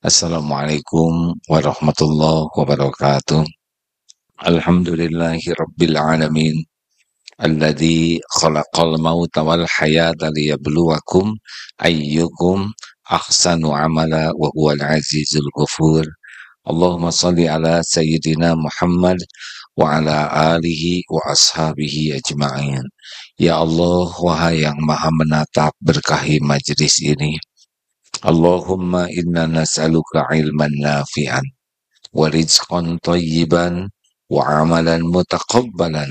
Assalamualaikum warahmatullahi wabarakatuh. Alhamdulillahi rabbil alamin. Alladhi khalaqal mauta wal hayata liyabluwakum ayyukum ahsanu amala wa huwal azizul ghafur. Allahumma salli ala sayyidina Muhammad wa ala alihi wa ashabihi ajma'in. Ya Allah, wahai yang maha menatap berkahi majlis ini. Allahumma inna nas'aluka ilman nafi'an wa rizqan tayyiban wa amalan mutaqabbalan.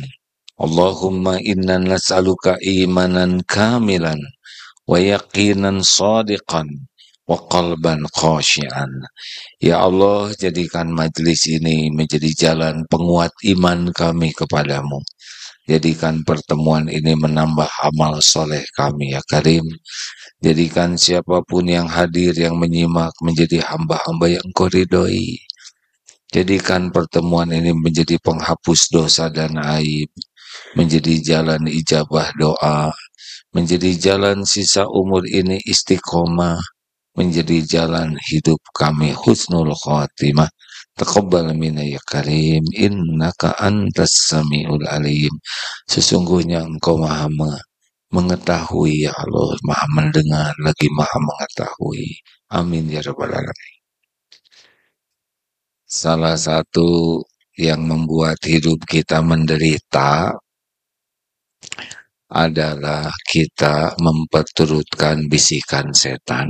Allahumma inna nas'aluka imanan kamilan wa yaqinan sadiqan wa qalban khashian. Ya Allah, jadikan majlis ini menjadi jalan penguat iman kami kepadamu. Jadikan pertemuan ini menambah amal soleh kami ya Karim. Jadikan siapa pun yang hadir yang menyimak menjadi hamba-hamba yang kau ridhoi. Jadikan pertemuan ini menjadi penghapus dosa dan aib. Menjadi jalan ijabah doa. Menjadi jalan sisa umur ini istiqomah. Menjadi jalan hidup kami husnul khatimah. Taqabbal minna ya karim innaka antas samiul alim. Sesungguhnya engkau maha mengetahui ya Allah, maha mendengar lagi maha mengetahui. Amin ya rabbal alamin. Salah satu yang membuat hidup kita menderita adalah kita memperturutkan bisikan setan.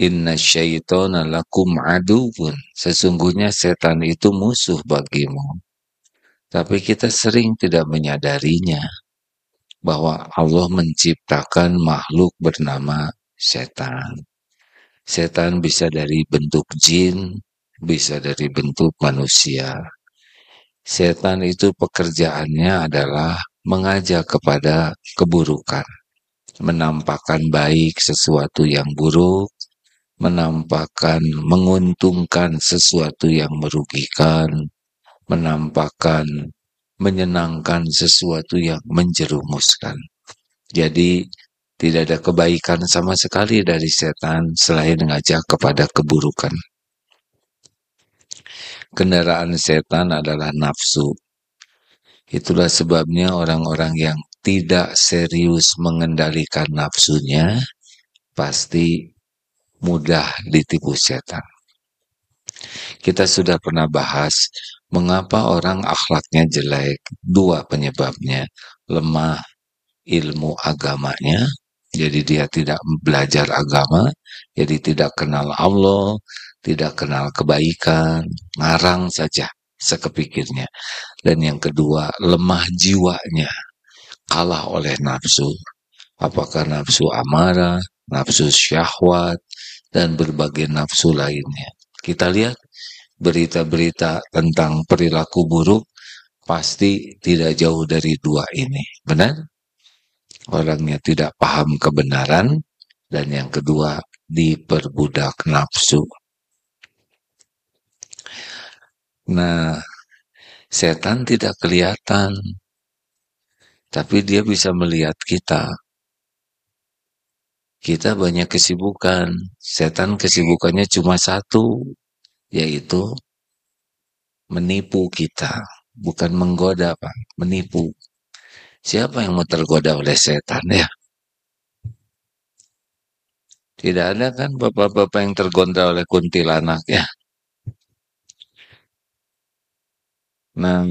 Inna syaitona lakum aduun. Sesungguhnya setan itu musuh bagimu. Tapi kita sering tidak menyadarinya bahwa Allah menciptakan makhluk bernama setan. Setan bisa dari bentuk jin, bisa dari bentuk manusia. Setan itu pekerjaannya adalah mengajak kepada keburukan, menampakkan baik sesuatu yang buruk, menampakkan menguntungkan sesuatu yang merugikan, menampakkan menyenangkan sesuatu yang menjerumuskan. Jadi tidak ada kebaikan sama sekali dari setan selain mengajak kepada keburukan. Kendaraan setan adalah nafsu. Itulah sebabnya orang-orang yang tidak serius mengendalikan nafsunya pasti mudah ditipu setan. Kita sudah pernah bahas Mengapa orang akhlaknya jelek? Dua penyebabnya. Lemah ilmu agamanya, jadi dia tidak belajar agama, jadi tidak kenal Allah, tidak kenal kebaikan, ngarang saja sekepikirnya. Dan yang kedua, lemah jiwanya, kalah oleh nafsu. Apakah nafsu amarah, nafsu syahwat, dan berbagai nafsu lainnya. Kita lihat berita-berita tentang perilaku buruk pasti tidak jauh dari dua ini. Benar? Orangnya tidak paham kebenaran dan yang kedua diperbudak nafsu. Nah, setan tidak kelihatan, tapi dia bisa melihat kita. Kita banyak kesibukan, setan kesibukannya cuma satu, yaitu menipu kita, bukan menggoda, Pak, menipu. Siapa yang mau tergoda oleh setan ya? Tidak ada kan bapak-bapak yang tergoda oleh kuntilanak ya? Nah,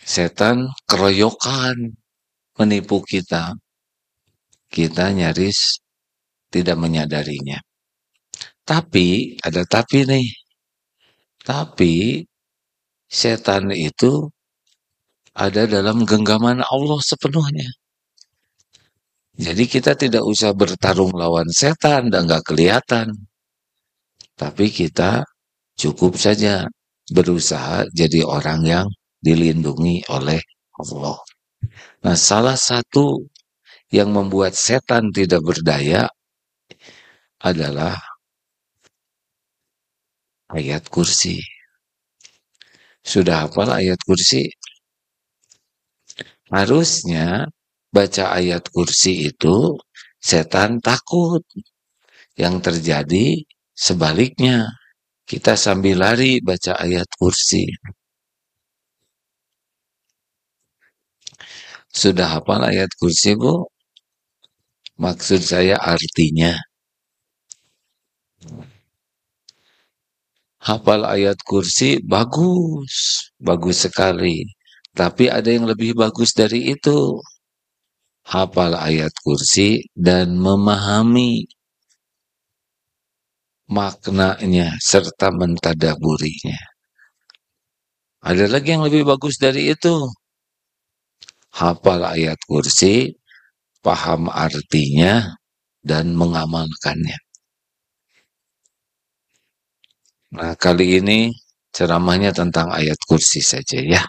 setan keroyokan menipu kita. Kita nyaris tidak menyadarinya. Tapi, ada tapi nih. Tapi, setan itu ada dalam genggaman Allah sepenuhnya. Jadi kita tidak usah bertarung lawan setan dan gak kelihatan. Tapi kita cukup saja berusaha jadi orang yang dilindungi oleh Allah. Nah, salah satu yang membuat setan tidak berdaya adalah ayat kursi. Sudah hafal ayat kursi? Harusnya baca ayat kursi itu setan takut. Yang terjadi sebaliknya. Kita sambil lari baca ayat kursi. Sudah hafal ayat kursi, Bu? Maksud saya artinya. Hafal ayat kursi bagus, bagus sekali. Tapi ada yang lebih bagus dari itu. Hafal ayat kursi dan memahami maknanya serta mentadaburinya. Ada lagi yang lebih bagus dari itu. Hafal ayat kursi, paham artinya, dan mengamalkannya. Nah, kali ini ceramahnya tentang ayat kursi saja ya.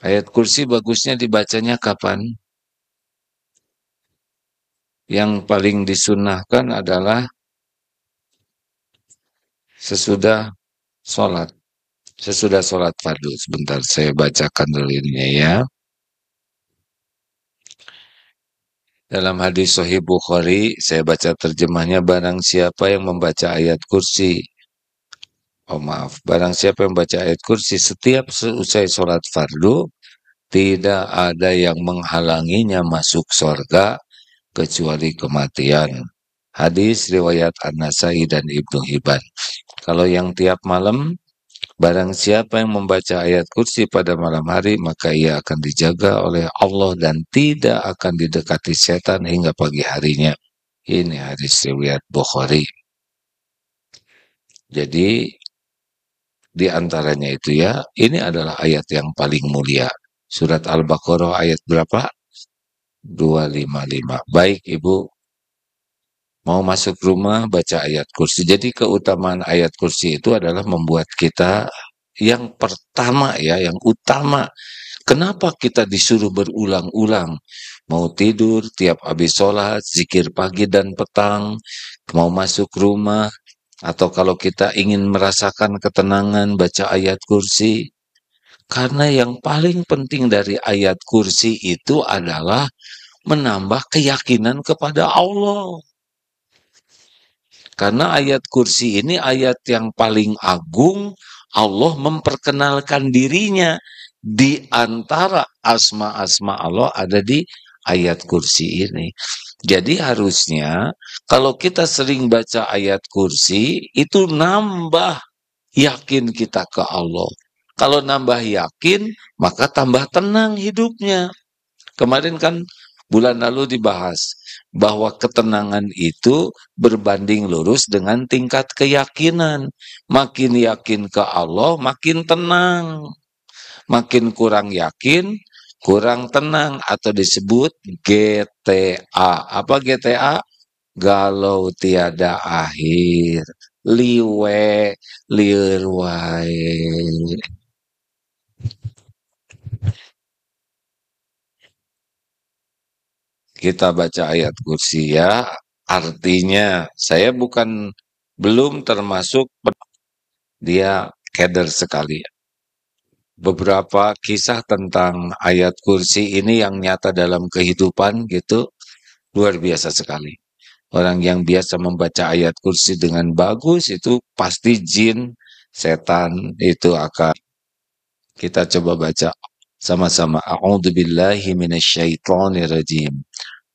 Ayat kursi bagusnya dibacanya kapan? Yang paling disunahkan adalah sesudah sholat. Sesudah sholat fardu. Sebentar saya bacakan dulu ini ya. Dalam hadis Sahih Bukhari, saya baca terjemahnya barang siapa yang membaca ayat kursi. Oh maaf, barang siapa yang membaca ayat kursi setiap selesai sholat fardu, tidak ada yang menghalanginya masuk sorga kecuali kematian. Hadis riwayat An-Nasai dan Ibnu Hibban. Kalau yang tiap malam, barang siapa yang membaca ayat kursi pada malam hari, maka ia akan dijaga oleh Allah dan tidak akan didekati setan hingga pagi harinya. Ini hadis riwayat Bukhari. Jadi, di antaranya itu ya, ini adalah ayat yang paling mulia. Surat Al-Baqarah ayat berapa? 255. Baik Ibu, mau masuk rumah baca ayat kursi. Jadi keutamaan ayat kursi itu adalah membuat kita yang pertama ya, yang utama. Kenapa kita disuruh berulang-ulang? Mau tidur, tiap habis sholat, zikir pagi dan petang, mau masuk rumah, atau kalau kita ingin merasakan ketenangan, baca ayat kursi. Karena yang paling penting dari ayat kursi itu adalah menambah keyakinan kepada Allah. Karena ayat kursi ini ayat yang paling agung, Allah memperkenalkan dirinya di antara asma-asma Allah ada di ayat kursi ini. Jadi harusnya kalau kita sering baca ayat kursi itu nambah yakin kita ke Allah. Kalau nambah yakin, maka tambah tenang hidupnya. Kemarin kan bulan lalu dibahas bahwa ketenangan itu berbanding lurus dengan tingkat keyakinan. Makin yakin ke Allah, makin tenang. Makin kurang yakin, kurang tenang atau disebut GTA. Apa GTA? Galau tiada akhir. Liwe, lirwai. Kita baca ayat kursi ya, artinya saya bukan belum termasuk dia keder sekali. Beberapa kisah tentang ayat kursi ini yang nyata dalam kehidupan gitu luar biasa sekali. Orang yang biasa membaca ayat kursi dengan bagus itu pasti jin, setan itu akan kita coba baca sama-sama. A'udzubillahi minasyaitonirrajim.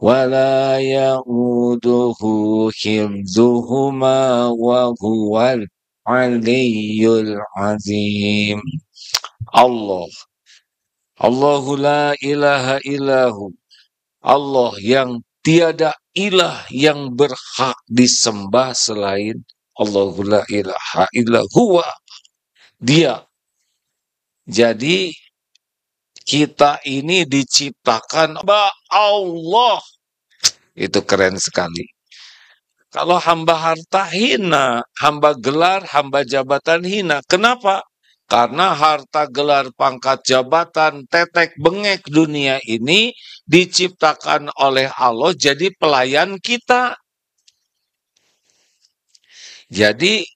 ولا يؤوده حفظهما وهو العلي العظيم Allah Allahu la ilaha illahu Allah yang tiada ilah yang berhak disembah selain Allahu la ilaha illahu dia jadi kita ini diciptakan Allah itu keren sekali. Kalau hamba harta hina, hamba gelar, hamba jabatan hina. Kenapa? Karena harta gelar pangkat jabatan tetek bengek dunia ini diciptakan oleh Allah jadi pelayan kita. Jadi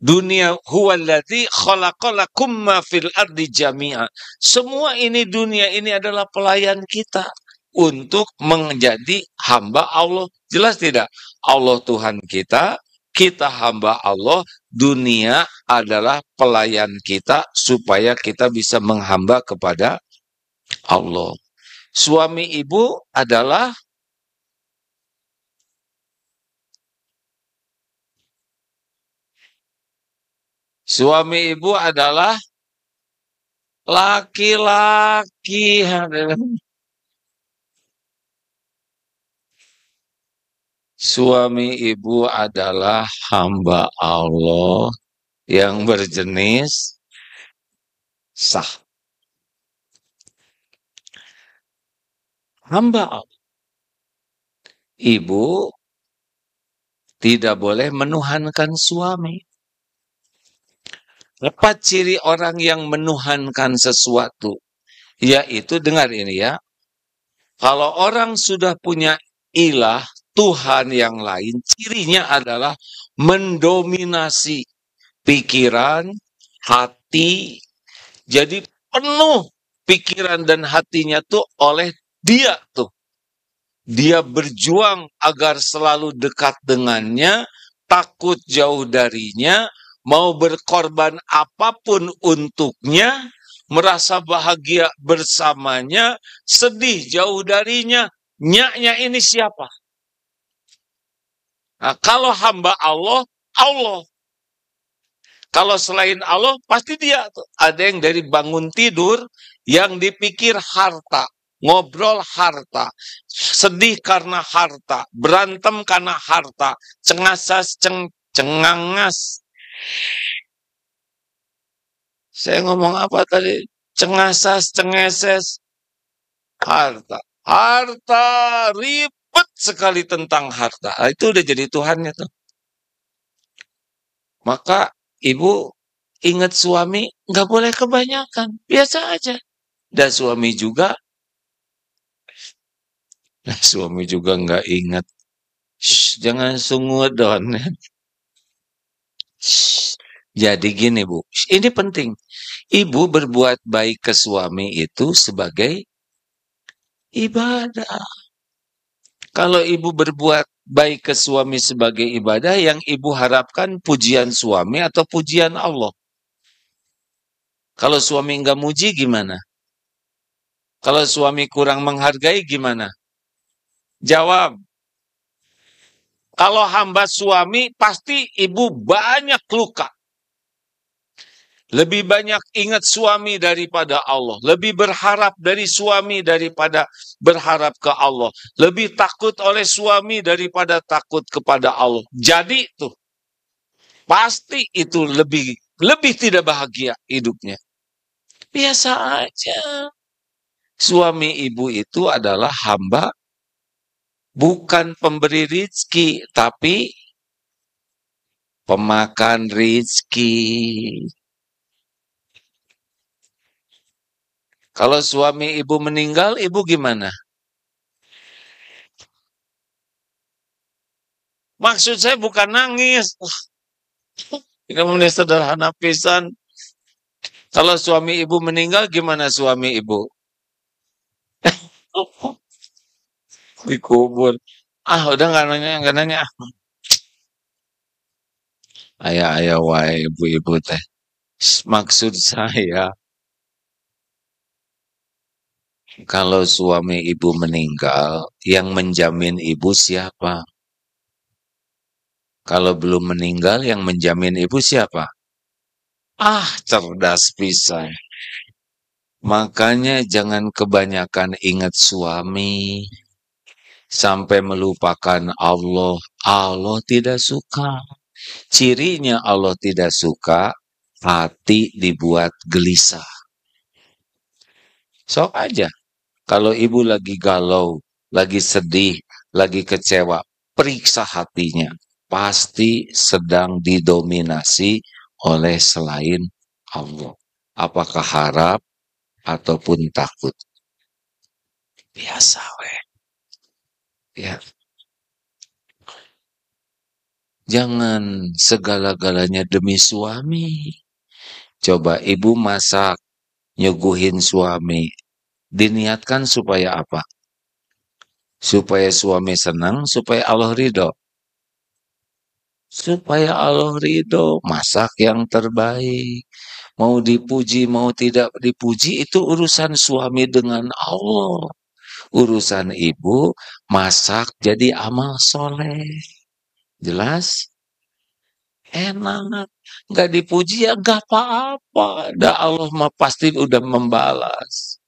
dunia huwallazi khalaqalakum ma fil ardi jami'a. Semua ini dunia ini adalah pelayan kita untuk menjadi hamba Allah. Jelas tidak? Allah Tuhan kita, kita hamba Allah, dunia adalah pelayan kita supaya kita bisa menghamba kepada Allah. Suami ibu adalah Suami ibu adalah laki-laki. Suami ibu adalah hamba Allah yang berjenis sah. Hamba Allah. Ibu tidak boleh menuhankan suami. Apa ciri orang yang menuhankan sesuatu? Yaitu, dengar ini ya. Kalau orang sudah punya ilah, Tuhan yang lain, cirinya adalah mendominasi pikiran, hati. Jadi penuh pikiran dan hatinya tuh oleh dia tuh. Dia berjuang agar selalu dekat dengannya, takut jauh darinya, mau berkorban apa pun untuknya, merasa bahagia bersamanya, sedih jauh darinya. Nyaknya ini siapa? Nah, kalau hamba Allah, Allah. Kalau selain Allah, pasti dia. Ada yang dari bangun tidur, yang dipikir harta. Ngobrol harta. Sedih karena harta. Berantem karena harta. Cengasas, ceng, cengangas. Saya ngomong apa tadi? Cengasas, cengeses. Harta. Harta, rib ribet sekali tentang harta. Ah, itu udah jadi Tuhannya tuh. Maka ibu ingat suami nggak boleh kebanyakan, biasa aja. Dan suami juga, nah, suami juga nggak ingat. Shh, jangan don. Jadi gini bu, ini penting. Ibu berbuat baik ke suami itu sebagai ibadah. Kalau ibu berbuat baik ke suami sebagai ibadah, yang ibu harapkan pujian suami atau pujian Allah. Kalau suami nggak muji gimana? Kalau suami kurang menghargai gimana? Jawab. Kalau hamba suami pasti ibu banyak luka. Lebih banyak ingat suami daripada Allah. Lebih berharap dari suami daripada berharap ke Allah. Lebih takut oleh suami daripada takut kepada Allah. Jadi tuh, pasti itu lebih lebih tidak bahagia hidupnya. Biasa aja. Suami ibu itu adalah hamba bukan pemberi rizki, tapi pemakan rizki. Kalau suami ibu meninggal, ibu gimana? Maksud saya bukan nangis. Ini menjadi sederhana pisan. Kalau suami ibu meninggal, gimana suami ibu? Dikubur. Ah, udah nggak nanya, nggak nanya. Ayah-ayah wae ibu-ibu teh. Maksud saya, Kalau suami ibu meninggal, yang menjamin ibu siapa? Kalau belum meninggal, yang menjamin ibu siapa? Ah, cerdas pisan. Makanya jangan kebanyakan ingat suami sampai melupakan Allah. Allah tidak suka. Cirinya Allah tidak suka, hati dibuat gelisah. Sok aja. Kalau ibu lagi galau, lagi sedih, lagi kecewa, periksa hatinya. Pasti sedang didominasi oleh selain Allah. Apakah harap ataupun takut? Biasa, weh. Ya. Jangan segala-galanya demi suami. Coba ibu masak, nyuguhin suami. Diniatkan supaya apa? Supaya suami senang, supaya Allah ridho. Supaya Allah ridho, masak yang terbaik. Mau dipuji, mau tidak dipuji, itu urusan suami dengan Allah. Urusan ibu, masak jadi amal soleh. Jelas? Enak. Nggak dipuji ya nggak apa-apa. Dah Allah mah pasti udah membalas.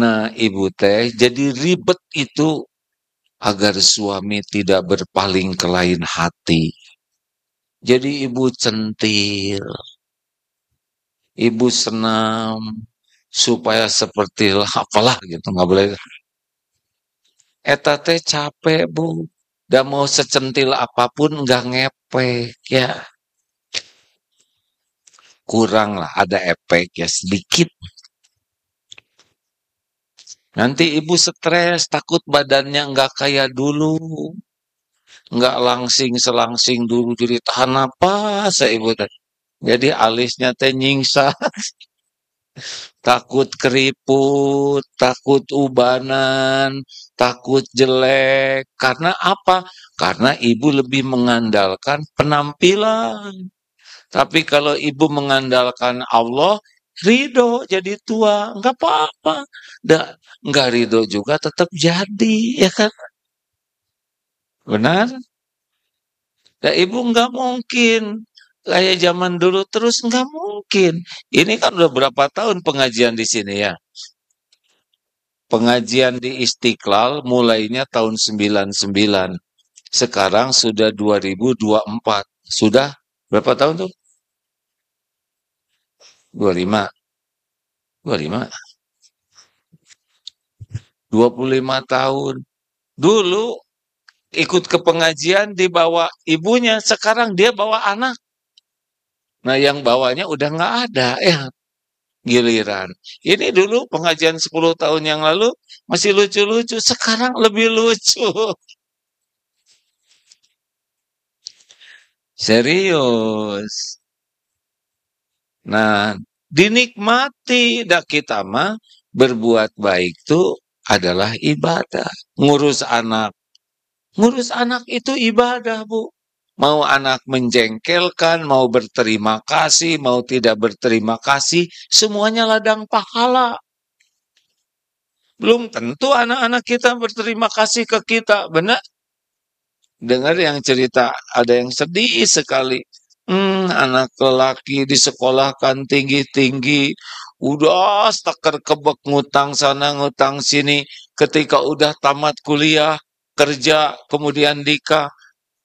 Nah, ibu teh jadi ribet itu agar suami tidak berpaling ke lain hati. Jadi ibu centil. Ibu senam supaya seperti apalah gitu nggak boleh. Eta teh capek bu. Dan mau secentil apa pun nggak ngepek ya. Kurang lah ada efek ya sedikit. Nanti ibu stres, takut badannya nggak kayak dulu. Nggak langsing selangsing dulu, jadi tahan apa saya ibu. Jadi alisnya teh nyingsa. takut keriput, takut ubanan, takut jelek. Karena apa? Karena ibu lebih mengandalkan penampilan. Tapi kalau ibu mengandalkan Allah, ridho jadi tua, nggak apa-apa. Nggak ridho juga tetap jadi, ya kan? Benar? Ya ibu nggak mungkin kayak zaman dulu terus nggak mungkin. Ini kan udah berapa tahun pengajian di sini ya? Pengajian di Istiqlal mulainya tahun 99. Sekarang sudah 2024. Sudah berapa tahun tuh? 25. 25. 25 tahun. Dulu ikut ke pengajian dibawa ibunya, sekarang dia bawa anak. Nah, yang bawanya udah nggak ada ya giliran. Ini dulu pengajian 10 tahun yang lalu masih lucu-lucu, sekarang lebih lucu. Serius. Nah, dinikmati dak kita mah berbuat baik itu adalah ibadah. Ngurus anak. Ngurus anak itu ibadah, Bu. Mau anak menjengkelkan, mau berterima kasih, mau tidak berterima kasih, semuanya ladang pahala. Belum tentu anak-anak kita berterima kasih ke kita, benar? Dengar yang cerita, ada yang sedih sekali. Hmm, anak lelaki disekolahkan tinggi-tinggi, udah steker kebek ngutang sana ngutang sini. Ketika udah tamat kuliah, kerja, kemudian nikah,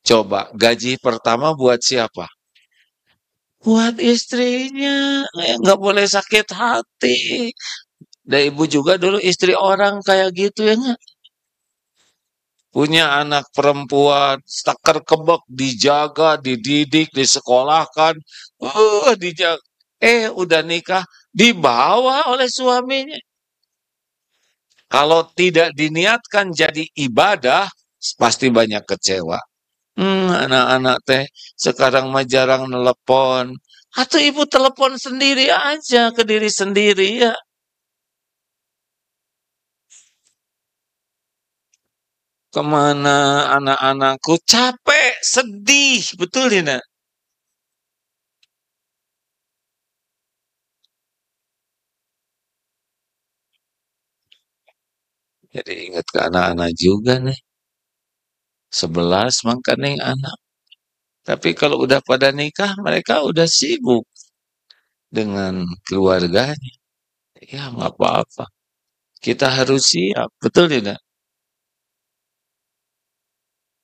coba gaji pertama buat siapa? Buat istrinya, ya, nggak boleh sakit hati. Dan ibu juga dulu istri orang kayak gitu ya nggak? punya anak perempuan, staker kebek, dijaga, dididik, disekolahkan, uh, dijaga. Eh, udah nikah, dibawa oleh suaminya. Kalau tidak diniatkan jadi ibadah, pasti banyak kecewa. Hmm, anak-anak teh sekarang mah jarang telepon. Atau ibu telepon sendiri aja ke diri sendiri ya. Ke mana anak-anakku? Capek, sedih, betul nak? Jadi ingat ke anak-anak juga nih. Sebelas mangka nih anak. Tapi kalau udah pada nikah, mereka udah sibuk dengan keluarganya. Ya nggak apa-apa. Kita harus siap, betul tidak?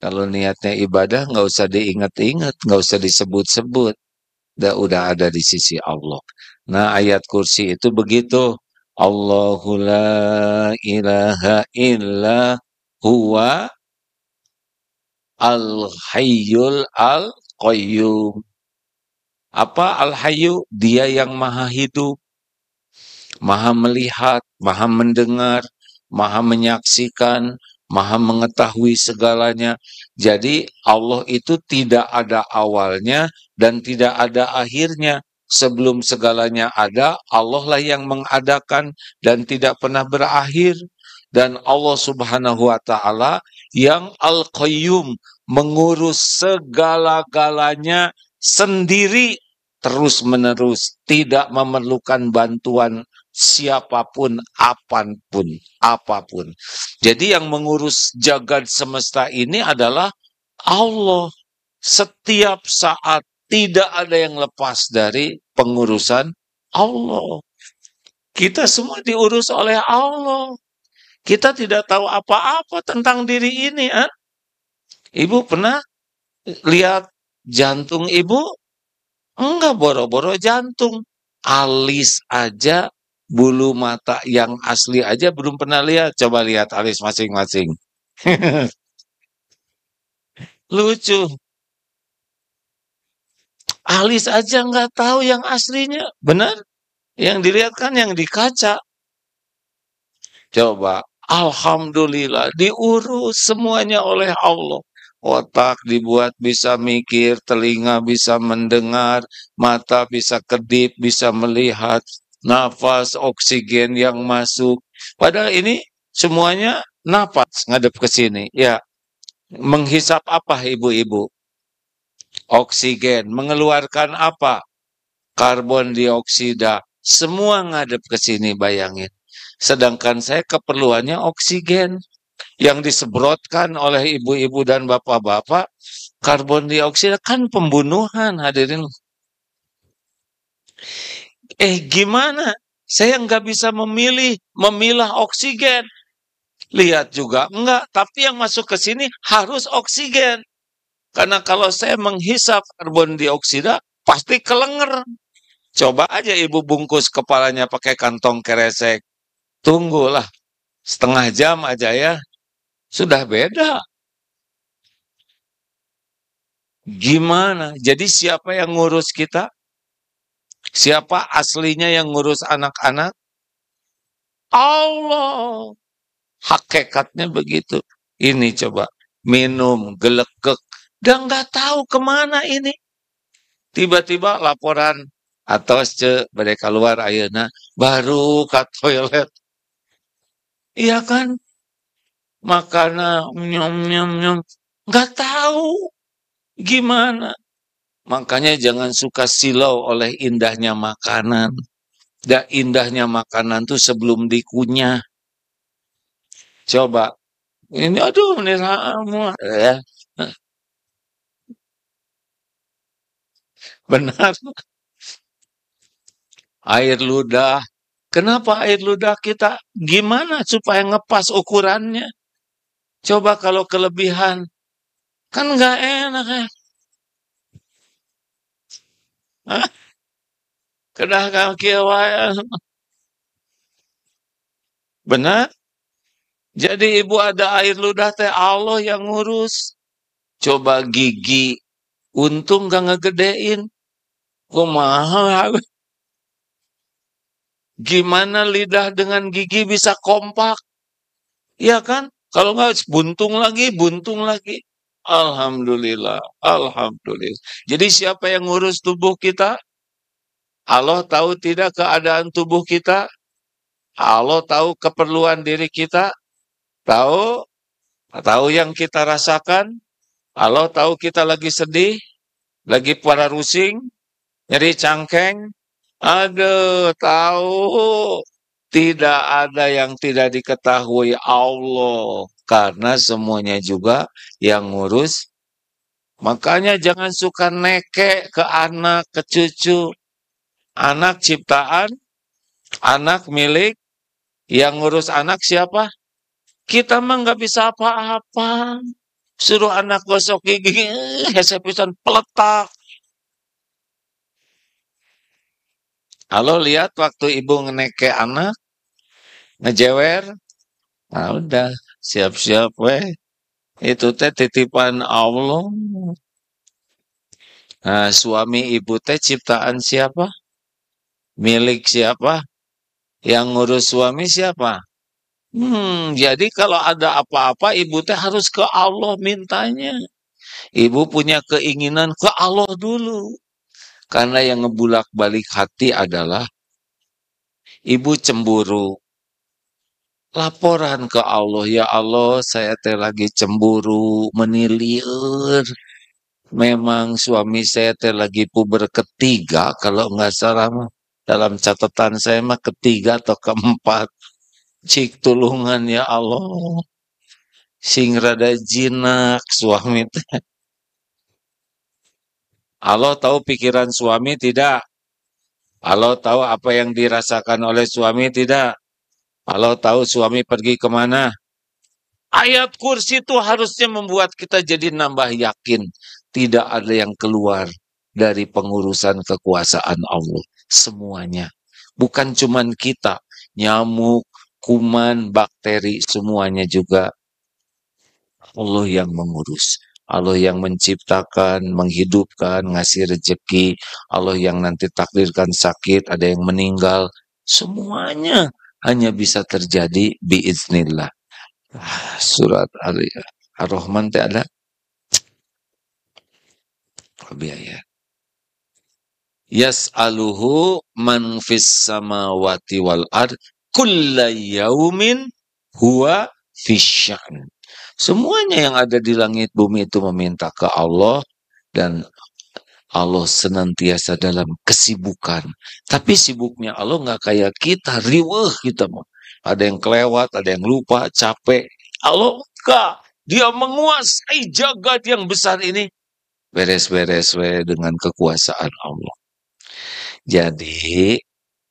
Kalau niatnya ibadah, nggak usah diingat-ingat, nggak usah disebut-sebut. Udah, udah ada di sisi Allah. Nah, ayat kursi itu begitu. Allahu la ilaha illa huwa al-hayyul al-qayyum. Apa al-hayyu? Dia yang maha hidup, maha melihat, maha mendengar, maha menyaksikan, maha mengetahui segalanya. Jadi Allah itu tidak ada awalnya dan tidak ada akhirnya. Sebelum segalanya ada, Allah lah yang mengadakan dan tidak pernah berakhir. Dan Allah subhanahu wa ta'ala yang Al-Qayyum mengurus segala-galanya sendiri terus-menerus, tidak memerlukan bantuan siapa pun, apa pun, apa pun. Jadi yang mengurus jagad semesta ini adalah Allah. Setiap saat tidak ada yang lepas dari pengurusan Allah. Kita semua diurus oleh Allah. Kita tidak tahu apa-apa tentang diri ini. Eh? Ibu pernah lihat jantung ibu? Enggak boro-boro jantung. Alis aja bulu mata yang asli aja belum pernah lihat. Coba lihat alis masing-masing. Lucu. Alis aja nggak tahu yang aslinya. Benar? Yang dilihat kan yang di kaca. Coba. Alhamdulillah diurus semuanya oleh Allah. Otak dibuat bisa mikir, telinga bisa mendengar, mata bisa kedip, bisa melihat, nafas, oksigen yang masuk. Padahal ini semuanya nafas ngadep ke sini. Ya, menghisap apa ibu-ibu? Oksigen. Mengeluarkan apa? Karbon dioksida. Semua ngadep ke sini bayangin. Sedangkan saya keperluannya oksigen. Yang disebrotkan oleh ibu-ibu dan bapak-bapak, karbon dioksida kan pembunuhan hadirin. Eh gimana? Saya nggak bisa memilih, memilah oksigen. Lihat juga, enggak. Tapi yang masuk ke sini harus oksigen. Karena kalau saya menghisap karbon dioksida, pasti kelenger. Coba aja ibu bungkus kepalanya pakai kantong keresek. Tunggulah, setengah jam aja ya. Sudah beda. Gimana? Jadi siapa yang ngurus kita? Siapa aslinya yang ngurus anak-anak? Allah. Hakikatnya begitu. Ini coba minum, gelekek. Dan nggak tahu ke mana ini. Tiba-tiba laporan atau mereka keluar ayana baru ke toilet. Iya kan? Makanan nyom nyom nyom. Nggak tahu gimana. Makanya jangan suka silau oleh indahnya makanan. Dan indahnya makanan tuh sebelum dikunyah. Coba. Ini aduh ini ya. Benar. Air ludah. Kenapa air ludah kita? Gimana supaya ngepas ukurannya? Coba kalau kelebihan. Kan nggak enak ya. Kedah kaki wae. Benar? Jadi ibu ada air ludah teh Allah yang ngurus. Coba gigi. Untung gak ngegedein. Kumaha. Gimana lidah dengan gigi bisa kompak? Iya kan? Kalau nggak buntung lagi, buntung lagi. Alhamdulillah, Alhamdulillah. Jadi siapa yang ngurus tubuh kita? Allah tahu tidak keadaan tubuh kita? Allah tahu keperluan diri kita? Tahu? Tahu yang kita rasakan? Allah tahu kita lagi sedih? Lagi pada rusing? Nyeri cangkeng? Aduh, tahu. Tidak ada yang tidak diketahui Allah karena semuanya juga yang ngurus. Makanya jangan suka neke ke anak, ke cucu. Anak ciptaan, anak milik, yang ngurus anak siapa? Kita mah nggak bisa apa-apa. Suruh anak gosok gigi, hese pisan peletak. Halo lihat waktu ibu ngeneke anak, ngejewer, nah udah siap-siap weh. Itu teh titipan Allah. Nah, suami ibu teh ciptaan siapa? Milik siapa? Yang ngurus suami siapa? Hmm, jadi kalau ada apa-apa ibu teh harus ke Allah mintanya. Ibu punya keinginan ke Allah dulu. Karena yang ngebulak balik hati adalah ibu cemburu laporan ke Allah, ya Allah saya teh lagi cemburu, menilir. Memang suami saya teh lagi puber ketiga, kalau nggak salah dalam catatan saya mah ketiga atau keempat. Cik tulungan ya Allah. Sing rada jinak suami teh. Allah tahu pikiran suami tidak? Allah tahu apa yang dirasakan oleh suami tidak? Kalau tahu suami pergi ke mana, ayat kursi itu harusnya membuat kita jadi nambah yakin. Tidak ada yang keluar dari pengurusan kekuasaan Allah. Semuanya. Bukan cuman kita. Nyamuk, kuman, bakteri, semuanya juga Allah yang mengurus. Allah yang menciptakan, menghidupkan, ngasih rezeki. Allah yang nanti takdirkan sakit, ada yang meninggal. Semuanya hanya bisa terjadi biiznillah. Surat Ar-Rahman itu ada biaya. Yas'aluhu man fis samawati wal ard kulla yaumin huwa fisyan. Semuanya yang ada di langit bumi itu meminta ke Allah dan Allah senantiasa dalam kesibukan. Tapi sibuknya Allah nggak kayak kita, riweh kita mau. Ada yang kelewat, ada yang lupa, capek. Allah enggak. Dia menguasai jagat yang besar ini. Beres-beres dengan kekuasaan Allah. Jadi,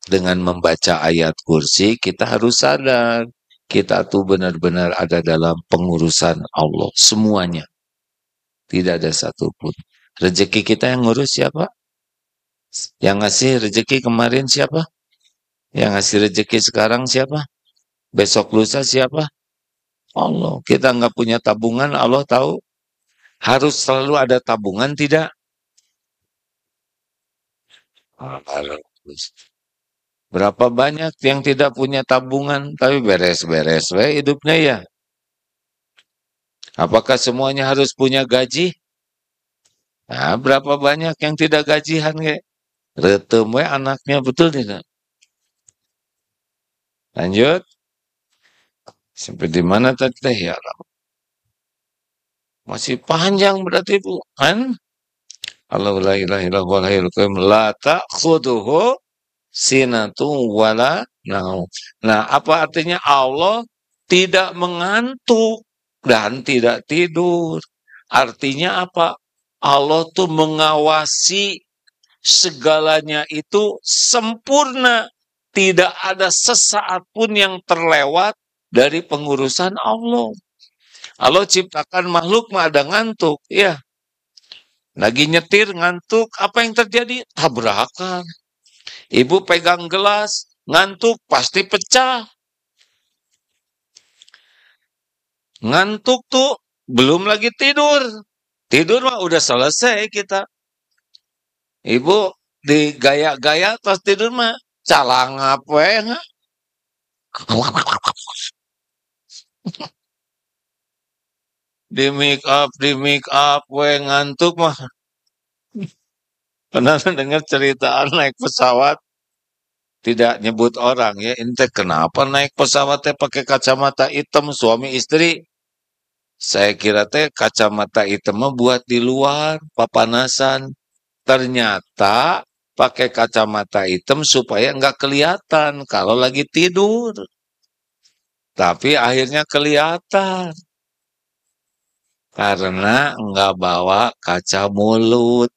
dengan membaca ayat kursi, kita harus sadar. Kita tuh benar-benar ada dalam pengurusan Allah. Semuanya. Tidak ada satupun. Rezeki kita yang ngurus siapa? Yang ngasih rezeki kemarin siapa? Yang ngasih rezeki sekarang siapa? Besok lusa siapa? Allah. Kita nggak punya tabungan, Allah tahu. Harus selalu ada tabungan, tidak? Berapa banyak yang tidak punya tabungan, tapi beres-beres we hidupnya ya. Apakah semuanya harus punya gaji? Nah, berapa banyak yang tidak gajian kayak retemu anaknya betul tidak? Lanjut. Sampai di mana tadi teh ya? Masih panjang berarti Bu. Kan? Allah la ilaha illallah la ta'khuduhu sinatu wala naum. Nah, apa artinya Allah tidak mengantuk dan tidak tidur? Artinya apa? Allah tuh mengawasi segalanya itu sempurna. Tidak ada sesaat pun yang terlewat dari pengurusan Allah. Allah ciptakan makhluk mah ada ngantuk, ya. Lagi nyetir ngantuk, apa yang terjadi? Tabrakan. Ibu pegang gelas, ngantuk pasti pecah. Ngantuk tuh belum lagi tidur. Tidur mah udah selesai kita. Ibu digaya-gaya pas tidur mah calang apa ya? di make up, di make up, we ngantuk mah. Pernah dengar cerita naik pesawat tidak nyebut orang ya, ente kenapa naik pesawatnya pakai kacamata hitam suami istri saya kira teh kacamata hitam buat di luar, papanasan. Ternyata pakai kacamata hitam supaya nggak kelihatan kalau lagi tidur. Tapi akhirnya kelihatan. Karena nggak bawa kaca mulut.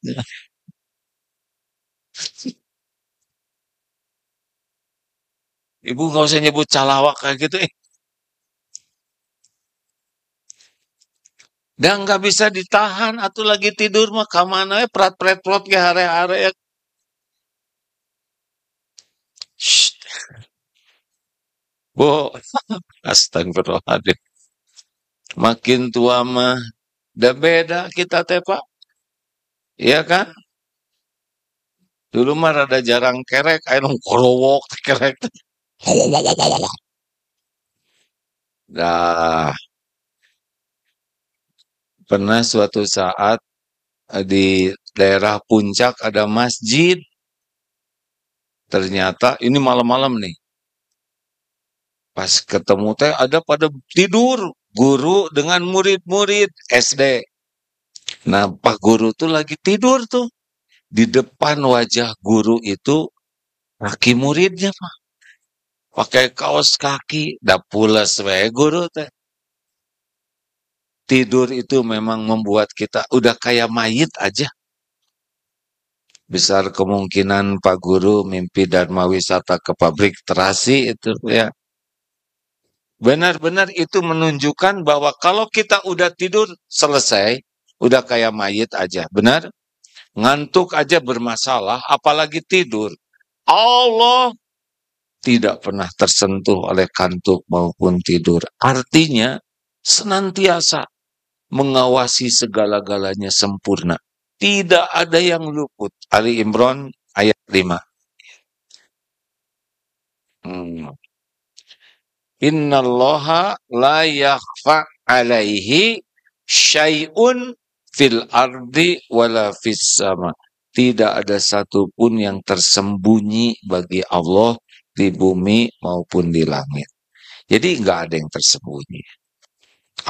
Ibu nggak usah nyebut calawak kayak gitu. Eh. Dan nggak bisa ditahan atau lagi tidur mah ke mana ya prat prat prat ke hari-hari ya. Bu, astagfirullahaladzim. Makin tua mah, udah beda kita teh pak. Iya kan? Dulu mah rada jarang kerek, ayo korowok kerek. Nah, pernah suatu saat di daerah puncak ada masjid. Ternyata ini malam-malam nih. Pas ketemu teh ada pada tidur guru dengan murid-murid SD. Nah, Pak Guru tuh lagi tidur tuh. Di depan wajah guru itu kaki muridnya, Pak. Pakai kaos kaki, dah pulas we guru teh. Tidur itu memang membuat kita udah kayak mayit aja. Besar kemungkinan Pak Guru mimpi Dharma wisata ke pabrik terasi itu ya. Benar-benar itu menunjukkan bahwa kalau kita udah tidur selesai, udah kayak mayit aja. Benar? Ngantuk aja bermasalah, apalagi tidur. Allah tidak pernah tersentuh oleh kantuk maupun tidur. Artinya senantiasa mengawasi segala-galanya sempurna. Tidak ada yang luput. Ali Imran ayat 5. Hmm. Innallaha la yakhfa alaihi syai'un fil ardi wala fis sama. Tidak ada satupun yang tersembunyi bagi Allah di bumi maupun di langit. Jadi nggak ada yang tersembunyi.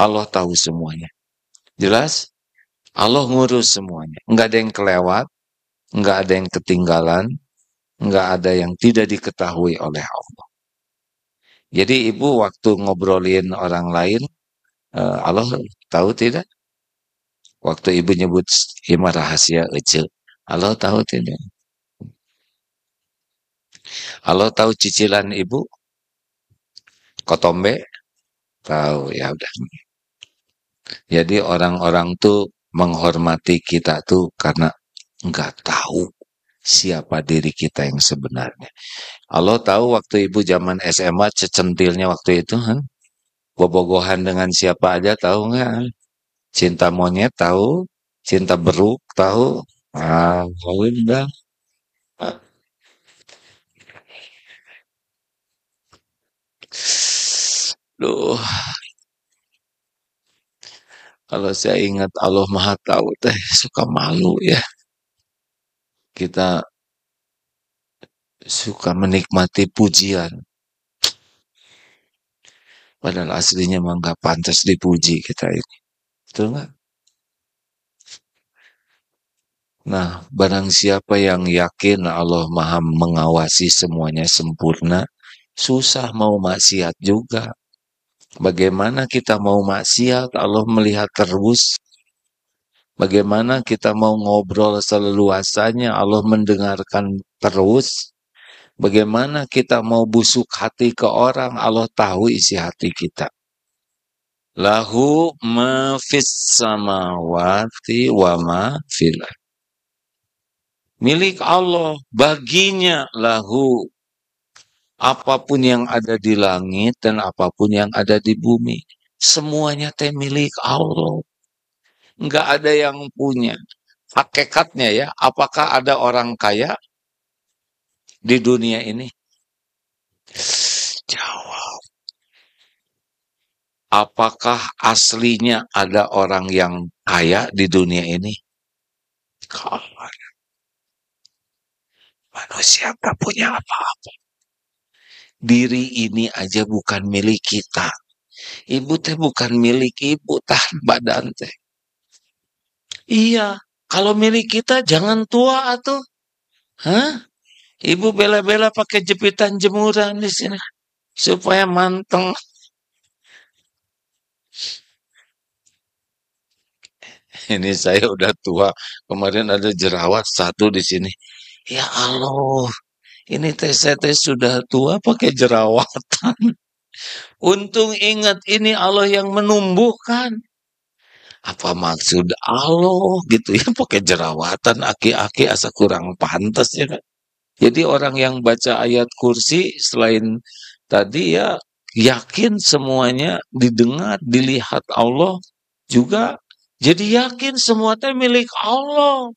Allah tahu semuanya. Jelas? Allah ngurus semuanya. Nggak ada yang kelewat, nggak ada yang ketinggalan, nggak ada yang tidak diketahui oleh Allah. Jadi ibu waktu ngobrolin orang lain, uh, Allah tahu tidak? Waktu ibu nyebut imah rahasia ece, Allah tahu tidak? Allah tahu cicilan ibu? Kotombe? Tahu, ya udah. Jadi orang-orang tuh menghormati kita tuh karena nggak tahu siapa diri kita yang sebenarnya. Allah tahu waktu ibu zaman SMA cecentilnya waktu itu kan. Bobogohan dengan siapa aja tahu nggak? Cinta monyet tahu, cinta beruk tahu. Ah, udah. Duh. Kalau saya ingat Allah Maha Tahu teh suka malu ya. Kita suka menikmati pujian. Padahal aslinya mah nggak pantas dipuji kita ini. Betul nggak? Nah, barang siapa yang yakin Allah maha mengawasi semuanya sempurna, susah mau maksiat juga. Bagaimana kita mau maksiat, Allah melihat terus. Bagaimana kita mau ngobrol seleluasanya, Allah mendengarkan terus. Bagaimana kita mau busuk hati ke orang, Allah tahu isi hati kita. Lahu ma fis samawati wa ma fil Milik Allah, baginya lahu apa pun yang ada di langit dan apa pun yang ada di bumi. Semuanya teh milik Allah. Enggak ada yang punya. Hakikatnya ya, apakah ada orang kaya di dunia ini? Jawab. Apakah aslinya ada orang yang kaya di dunia ini? Kalau manusia tak punya apa-apa. Diri ini aja bukan milik kita. Ibu teh bukan milik ibu, tah badan teh. Iya, kalau milik kita jangan tua atau Hah? Ibu bela-bela pakai jepitan jemuran di sini supaya manteng. Ini saya udah tua. Kemarin ada jerawat satu di sini. Ya Allah, ini teh sudah tua pakai jerawatan. Untung ingat ini Allah yang menumbuhkan. Apa maksud Allah gitu ya pakai jerawatan aki-aki asa kurang pantas ya kan? Jadi orang yang baca ayat kursi selain tadi ya yakin semuanya didengar, dilihat Allah juga jadi yakin semua teh milik Allah.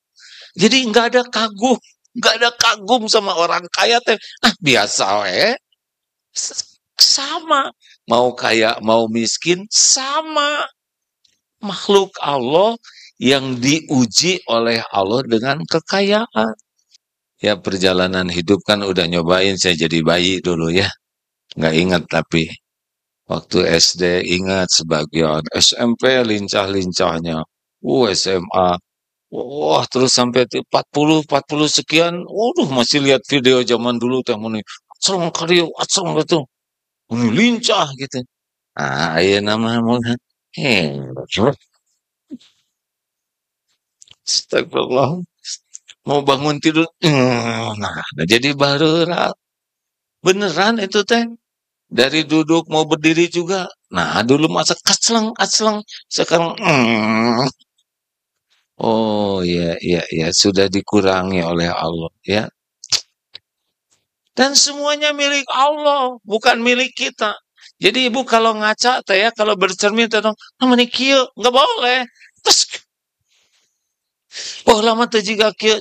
Jadi nggak ada kagum, nggak ada kagum sama orang kaya teh. Ah biasa we. Sama. Mau kaya, mau miskin, sama. Makhluk Allah yang diuji oleh Allah dengan kekayaan. Ya perjalanan hidup kan udah nyobain saya jadi bayi dulu ya. Nggak ingat tapi. Waktu SD ingat sebagian. SMP lincah-lincahnya. Uh, SMA. Wah, terus sampai 40, 40 sekian. Waduh, masih lihat video zaman dulu teh muni. Acong karyo, acong gitu. Muni lincah gitu. Ah, iya nama muna. Heh. Astagfirullah mau bangun tidur eh, nah jadi baru beneran itu teh dari duduk mau berdiri juga nah dulu masa kacleng kacleng sekarang mm. Oh ya ya ya sudah dikurangi oleh Allah ya. Dan semuanya milik Allah bukan milik kita. Jadi ibu kalau ngaca teh ya kalau bercermin teh dong namanya kieu nggak boleh. Terus Oh lama juga kia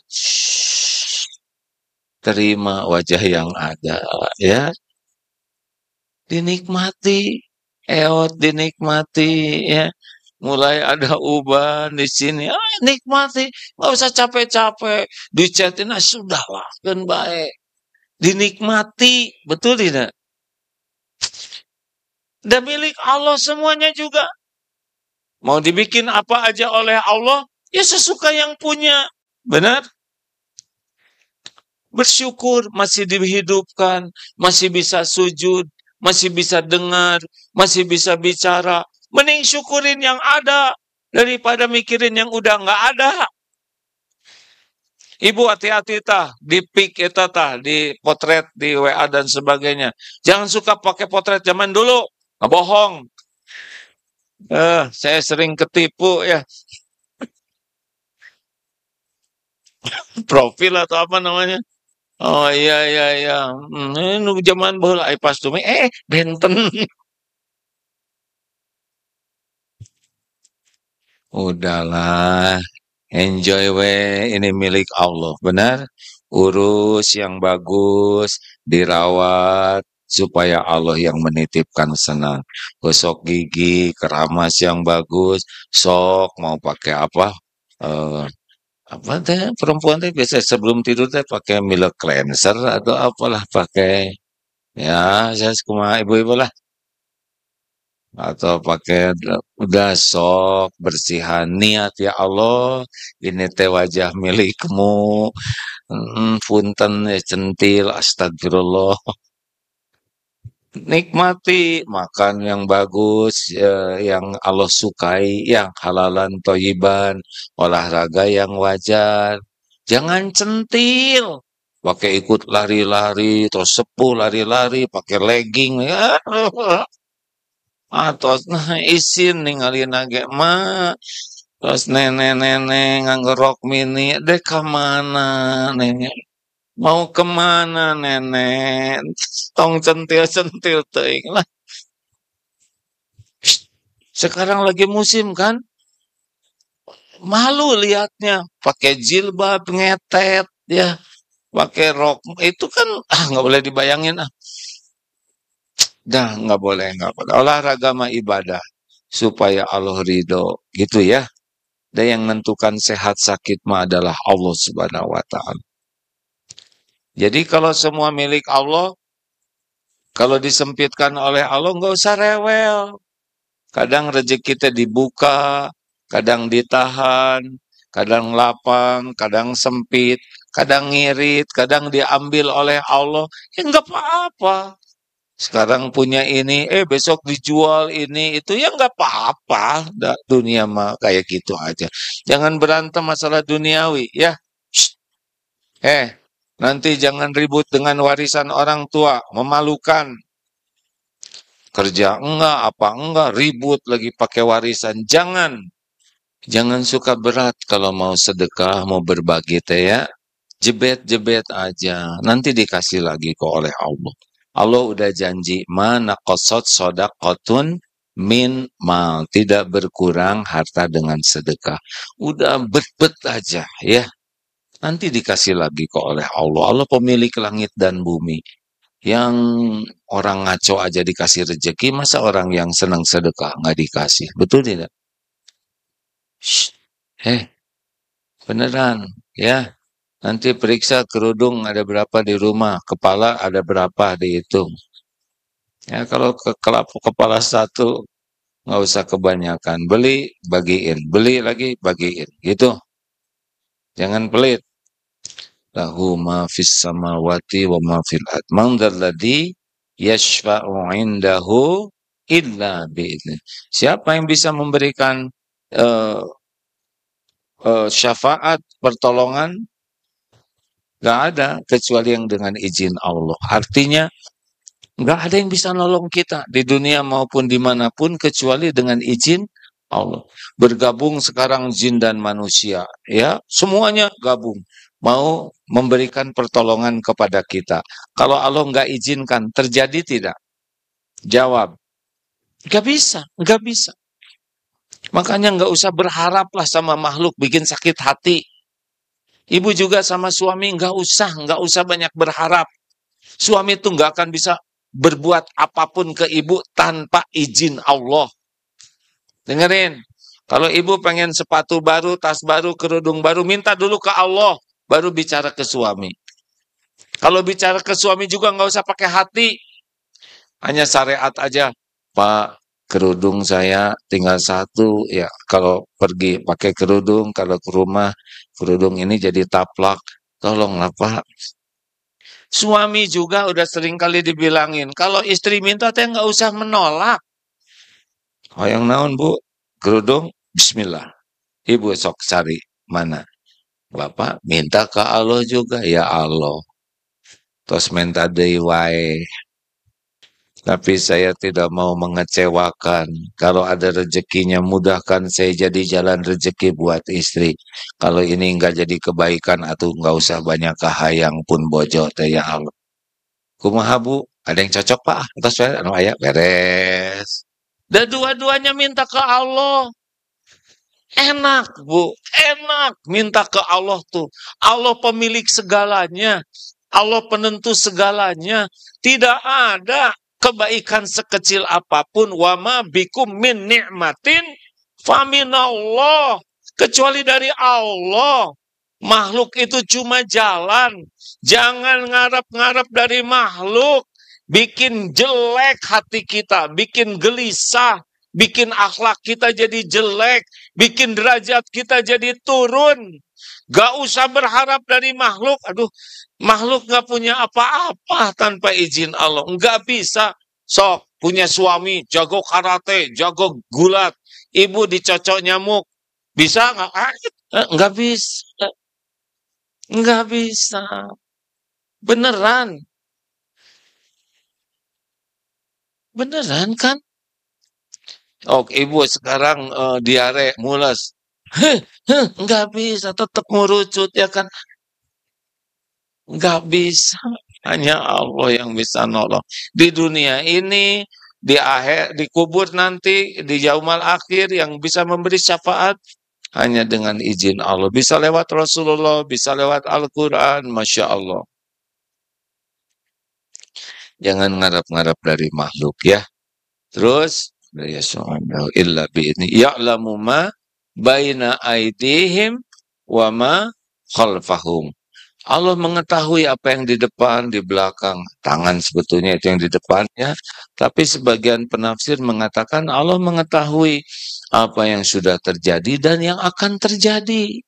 terima wajah yang ada ya. Dinikmati eot dinikmati ya mulai ada uban di sini. Ah, nikmati. Nggak usah capek-capek. Dicetin ah, sudah lah kan baik. Dinikmati. Betul tidak? Dan milik Allah semuanya juga. Mau dibikin apa aja oleh Allah Ya sesuka yang punya. Benar? Bersyukur masih dihidupkan, masih bisa sujud, masih bisa dengar, masih bisa bicara. Mending syukurin yang ada daripada mikirin yang udah nggak ada. Ibu hati-hati tah di pik itu tah di potret di WA dan sebagainya. Jangan suka pakai potret zaman dulu, nggak bohong. Eh, saya sering ketipu ya. profil atau apa namanya oh iya iya iya hmm, ini zaman bola ai tuh eh benten udahlah enjoy we ini milik Allah benar? Urus yang bagus dirawat supaya Allah yang menitipkan senang. Gosok gigi keramas yang bagus sok mau pakai apa? Uh, apa teh perempuan teh biasa sebelum tidur teh pakai milk cleanser atau apalah pakai ya saya kuma ibu-ibu lah atau pakai udah sok bersihan niat ya Allah. Ini teh wajah milikmu. Hmm, punten ya centil astagfirullah. Nikmati makan yang bagus ya, yang Allah sukai yang halalan toyiban olahraga yang wajar. Jangan centil. Pakai ikut lari-lari terus sepuh lari-lari pakai legging atau nah isin ningali nage ma terus nenek-nenek nganggerok mini dek ke mana nenek Mau ke mana nenek? Tong centil-centil teing lah. Sekarang lagi musim kan? Malu lihatnya. Pakai jilbab ngetet ya. Pakai rok. Itu kan ah nggak boleh dibayangin ah. Dah nggak boleh nggak boleh. Olahraga mah ibadah supaya Allah ridho gitu ya. Dan yang menentukan sehat sakit mah adalah Allah Subhanahu wa taala. Jadi kalau semua milik Allah, kalau disempitkan oleh Allah nggak usah rewel. Kadang rezeki kita dibuka, kadang ditahan, kadang lapang, kadang sempit, kadang ngirit, kadang diambil oleh Allah, ya nggak apa-apa. Sekarang punya ini, eh besok dijual ini, itu ya nggak apa-apa. Dunia mah kayak gitu aja. Jangan berantem masalah duniawi, ya. Shh. Eh, nanti jangan ribut dengan warisan orang tua, memalukan. Kerja enggak, apa enggak, ribut lagi pakai warisan. Jangan. Jangan suka berat kalau mau sedekah, mau berbagi teh ya. Jebet-jebet aja. Nanti dikasih lagi kok oleh Allah. Allah udah janji, mana kosot sodakotun min mal. Tidak berkurang harta dengan sedekah. Udah bet-bet aja ya. Nanti dikasih lagi kok oleh Allah. Allah pemilik langit dan bumi. Yang orang ngaco aja dikasih rezeki, masa orang yang senang sedekah nggak dikasih? Betul tidak? Shh. Eh, beneran ya. Nanti periksa kerudung ada berapa di rumah, kepala ada berapa dihitung. Ya kalau ke kelapa kepala satu nggak usah kebanyakan, beli bagiin, beli lagi bagiin, gitu. Jangan pelit. Lahu ma fis samawati wa ma fil ard. Man yashfa'u 'indahu illa bi'idzni. Siapa yang bisa memberikan uh, uh, syafaat, pertolongan Gak ada kecuali yang dengan izin Allah. Artinya gak ada yang bisa nolong kita di dunia maupun di mana pun kecuali dengan izin Allah. Bergabung sekarang jin dan manusia, ya semuanya gabung mau memberikan pertolongan kepada kita. Kalau Allah nggak izinkan, terjadi tidak? Jawab, nggak bisa, nggak bisa. Makanya nggak usah berharaplah sama makhluk bikin sakit hati. Ibu juga sama suami nggak usah, nggak usah banyak berharap. Suami itu nggak akan bisa berbuat apa pun ke ibu tanpa izin Allah. Dengerin, kalau ibu pengen sepatu baru, tas baru, kerudung baru, minta dulu ke Allah, baru bicara ke suami. Kalau bicara ke suami juga nggak usah pakai hati, hanya syariat aja. Pak, kerudung saya tinggal satu ya kalau pergi pakai kerudung kalau ke rumah kerudung ini jadi taplak. Tolonglah pak. Suami juga udah sering kali dibilangin kalau istri minta teh nggak usah menolak. Oh yang naon bu? Kerudung? Bismillah. Ibu sok cari mana? Bapak minta ke Allah juga? Ya Allah. Terus minta deui tapi saya tidak mau mengecewakan. Kalau ada rezekinya mudahkan saya jadi jalan rezeki buat istri. Kalau ini enggak jadi kebaikan atau enggak usah banyak kahayang pun bojo teh ya Allah. Kumaha Bu? Ada yang cocok Pak? Atas saya anu aya beres. Dan dua-duanya minta ke Allah. Enak Bu, enak minta ke Allah tuh. Allah pemilik segalanya. Allah penentu segalanya. Tidak ada kebaikan sekecil apa pun wama bikum min ni'matin faminallah. Kecuali dari Allah. Makhluk itu cuma jalan. Jangan ngarap-ngarap dari makhluk. Bikin jelek hati kita bikin gelisah bikin akhlak kita jadi jelek bikin derajat kita jadi turun Gak usah berharap dari makhluk. Aduh, Makhluk nggak punya apa-apa tanpa izin Allah. Nggak bisa. Sok, punya suami, jago karate, jago gulat. Ibu dicocok nyamuk. Bisa nggak? Ah, eh, nggak bisa. Nggak bisa. Beneran. Beneran kan? Oke, ibu sekarang uh, diare, mules. Heh, nggak bisa, tetap merucut ya kan. Nggak bisa. Hanya Allah yang bisa nolong. Di dunia ini, di akhir, di kubur nanti, di jaumal akhir yang bisa memberi syafaat hanya dengan izin Allah. Bisa lewat Rasulullah, bisa lewat Al-Quran, Masya Allah. Jangan ngarap-ngarap dari makhluk ya. Terus, ya illa bi'ini. Ya'lamu ma baina aidihim wa ma khalfahum. Allah mengetahui apa yang di depan, di belakang. Tangan sebetulnya itu yang di depannya. Tapi sebagian penafsir mengatakan Allah mengetahui apa yang sudah terjadi dan yang akan terjadi.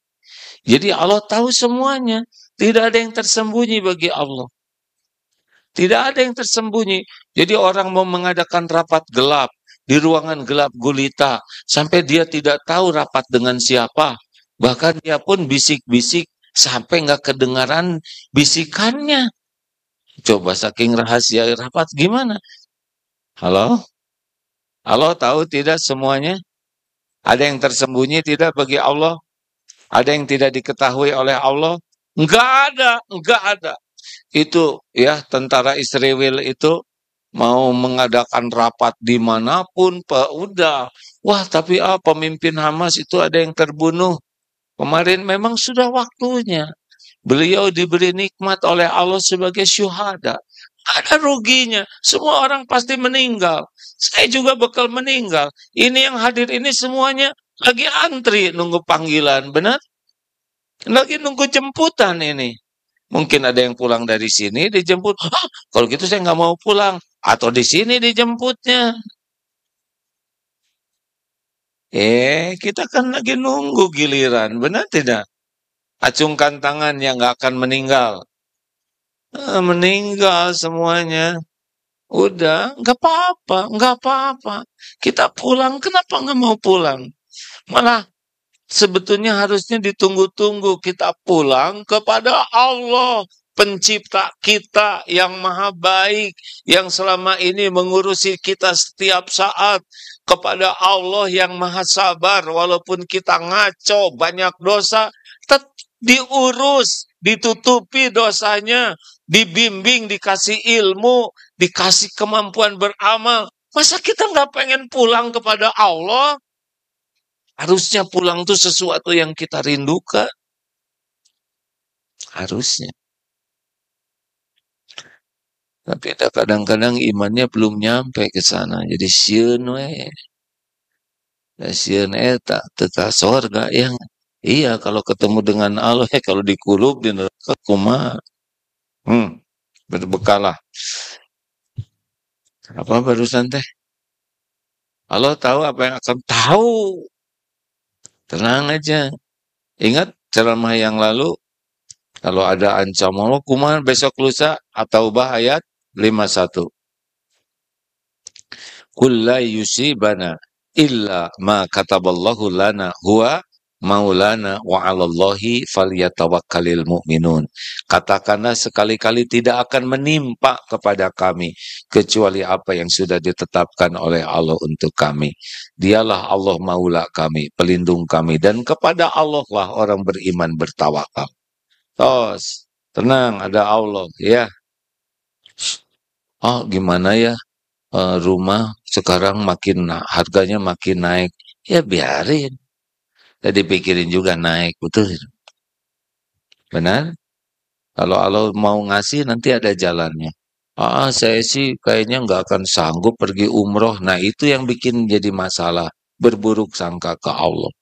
Jadi Allah tahu semuanya. Tidak ada yang tersembunyi bagi Allah. Tidak ada yang tersembunyi. Jadi orang mau mengadakan rapat gelap di ruangan gelap gulita sampai dia tidak tahu rapat dengan siapa. Bahkan dia pun bisik-bisik sampai nggak kedengaran bisikannya. Coba saking rahasia rapat gimana? Halo? Halo tahu tidak semuanya? Ada yang tersembunyi tidak bagi Allah? Ada yang tidak diketahui oleh Allah? Enggak ada, enggak ada. Itu ya tentara Israel itu mau mengadakan rapat di mana pun, Pak, udah. Wah, tapi ah, pemimpin Hamas itu ada yang terbunuh. Kemarin memang sudah waktunya. Beliau diberi nikmat oleh Allah sebagai syuhada. Ada ruginya. Semua orang pasti meninggal. Saya juga bakal meninggal. Ini yang hadir ini semuanya lagi antri nunggu panggilan. Benar? Lagi nunggu jemputan ini. Mungkin ada yang pulang dari sini dijemput. Hah, kalau gitu saya nggak mau pulang. Atau di sini dijemputnya. Eh, kita kan lagi nunggu giliran. Benar tidak? Acungkan tangan yang nggak akan meninggal. Eh, meninggal semuanya. Udah, nggak apa-apa, nggak apa-apa. Kita pulang, kenapa nggak mau pulang? Malah sebetulnya harusnya ditunggu-tunggu kita pulang kepada Allah pencipta kita yang maha baik yang selama ini mengurusi kita setiap saat kepada Allah yang maha sabar walaupun kita ngaco banyak dosa tetap diurus, ditutupi dosanya, dibimbing, dikasih ilmu, dikasih kemampuan beramal. Masa kita nggak pengen pulang kepada Allah? Harusnya pulang itu sesuatu yang kita rindukan. Harusnya. Tapi kadang-kadang imannya belum nyampe ke sana. Jadi sieun we. Sieun eta teka sorga yang Iya, kalau ketemu dengan Allah, kalau dikulub di neraka kuma. Hmm, berbekalah. Apa barusan teh? Allah tahu apa yang akan tahu. Tenang aja. Ingat ceramah yang lalu, kalau ada ancaman Allah, kuman besok lusa atau bahayat 51. Kulla yusibana illa ma kataballahu lana huwa Maulana wa 'alallahi falyatawakkalil mu'minun. Katakanlah sekali-kali tidak akan menimpa kepada kami kecuali apa yang sudah ditetapkan oleh Allah untuk kami. Dialah Allah maula kami, pelindung kami dan kepada Allah lah orang beriman bertawakal. Tos, tenang ada Allah ya. Oh, gimana ya? Uh, rumah sekarang makin harganya makin naik. Ya biarin Ya dipikirin juga naik, betul. Benar? Kalau Allah mau ngasih nanti ada jalannya. Ah, saya sih kayaknya nggak akan sanggup pergi umroh. Nah itu yang bikin jadi masalah. Berburuk sangka ke Allah.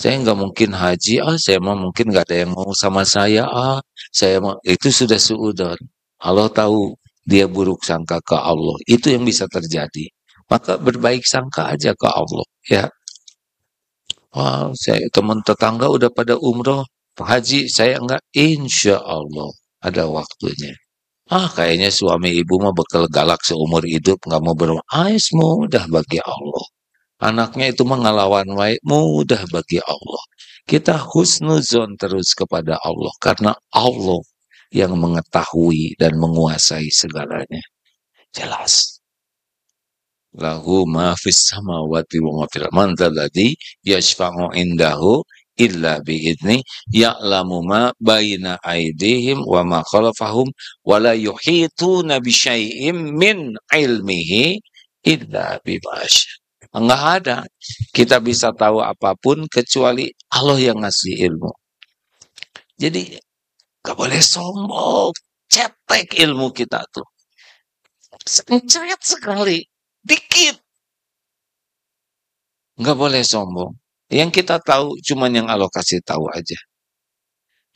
Saya nggak mungkin haji. Ah, saya mau mungkin nggak ada yang mau sama saya. Ah, saya mau itu sudah suudon. Allah tahu dia buruk sangka ke Allah. Itu yang bisa terjadi. Maka berbaik sangka aja ke Allah. Ya, Wah, saya teman tetangga udah pada umroh, haji, saya enggak. Insya Allah ada waktunya. Ah, kayaknya suami ibu mah bekal galak seumur hidup, nggak mau berumah. Ais mudah bagi Allah. Anaknya itu mengalawan wae, mudah bagi Allah. Kita husnuzon terus kepada Allah, karena Allah yang mengetahui dan menguasai segalanya. Jelas lahu ma fis samawati wa ma fil man yashfa'u indahu illa biidni ya'lamu ma baina aydihim wa ma khalfahum wa la yuhituna bi syai'in min ilmihi illa bima Enggak ada. Kita bisa tahu apa pun kecuali Allah yang ngasih ilmu. Jadi gak boleh sombong. Cetek ilmu kita tuh. Cetek sekali dikit. Nggak boleh sombong. Yang kita tahu cuma yang Allah kasih tahu aja.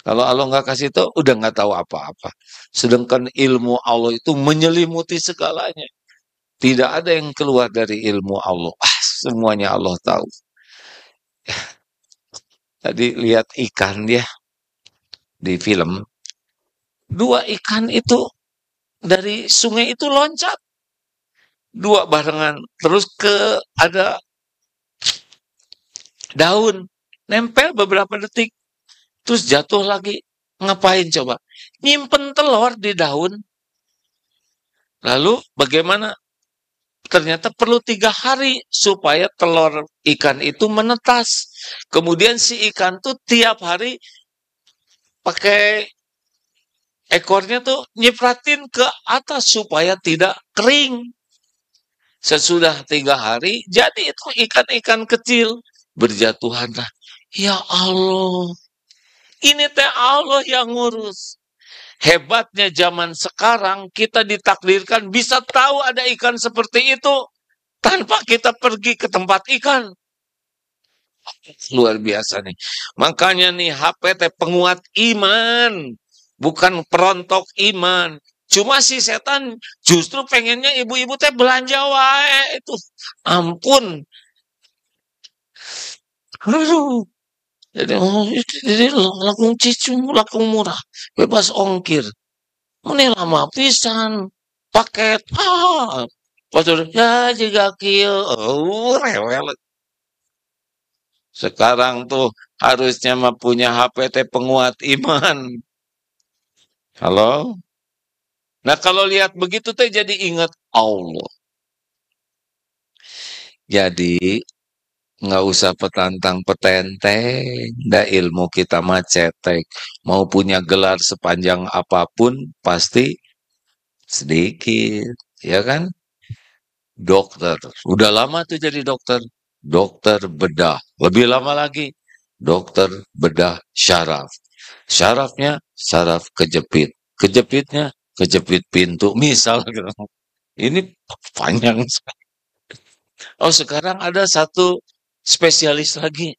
Kalau Allah nggak kasih tahu, udah nggak tahu apa-apa. Sedangkan ilmu Allah itu menyelimuti segalanya. Tidak ada yang keluar dari ilmu Allah. Ah, semuanya Allah tahu. tadi lihat ikan dia di film. Dua ikan itu dari sungai itu loncat. Dua barengan. Terus ke ada daun. Nempel beberapa detik. Terus jatuh lagi. Ngapain coba? Nyimpen telur di daun. Lalu bagaimana? Ternyata perlu tiga hari supaya telur ikan itu menetas. Kemudian si ikan tuh tiap hari pakai ekornya tuh nyipratin ke atas supaya tidak kering. Sesudah tiga hari, jadi itu ikan-ikan kecil berjatuhanlah. Ya Allah, ini teh Allah yang ngurus. Hebatnya zaman sekarang kita ditakdirkan bisa tahu ada ikan seperti itu tanpa kita pergi ke tempat ikan. Luar biasa nih. Makanya nih HP teh penguat iman, bukan perontok iman. Cuma si setan justru pengennya ibu-ibu teh belanja wae itu. Ampun. Aduh. Jadi, oh, jadi langsung cicu, langsung murah, bebas ongkir. Ini lama pisan, paket, ah, pas udah, ya juga kill, oh, rewel. Sekarang tuh harusnya mah punya HPT penguat iman. Halo? Nah kalau lihat begitu tuh jadi ingat Allah. Jadi nggak usah petantang petenteng, dah ilmu kita mah cetek. Mau punya gelar sepanjang apa pun, pasti sedikit, ya kan? Dokter, udah lama tuh jadi dokter. Dokter bedah, lebih lama lagi. Dokter bedah syaraf. Syarafnya syaraf kejepit. Kejepitnya kejepit pintu. Misal gitu. Ini panjang Oh sekarang ada satu spesialis lagi.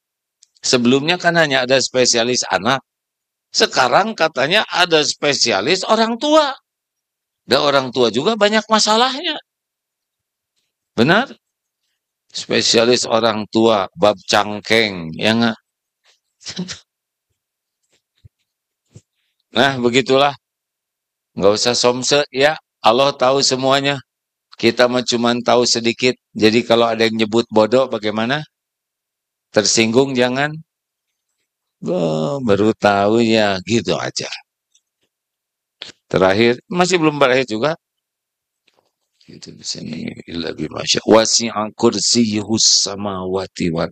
Sebelumnya kan hanya ada spesialis anak. Sekarang katanya ada spesialis orang tua. Dan orang tua juga banyak masalahnya. Benar? Spesialis orang tua, bab cangkeng, ya enggak? Nah, begitulah. Nggak usah somse, ya. Allah tahu semuanya. Kita cuma tahu sedikit. Jadi kalau ada yang nyebut bodoh, bagaimana? Tersinggung jangan. Oh, baru tahu ya, gitu aja. Terakhir, masih belum berakhir juga. Gitu di sini lebih masya wasi'a kursiyyuhus samawati wal